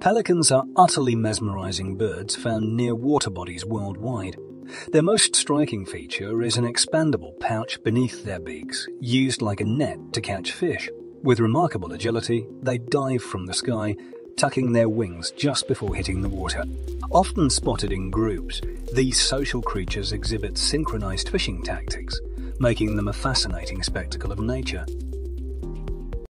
Pelicans are utterly mesmerizing birds found near water bodies worldwide. Their most striking feature is an expandable pouch beneath their beaks, used like a net to catch fish. With remarkable agility, they dive from the sky, tucking their wings just before hitting the water. Often spotted in groups, these social creatures exhibit synchronized fishing tactics, making them a fascinating spectacle of nature.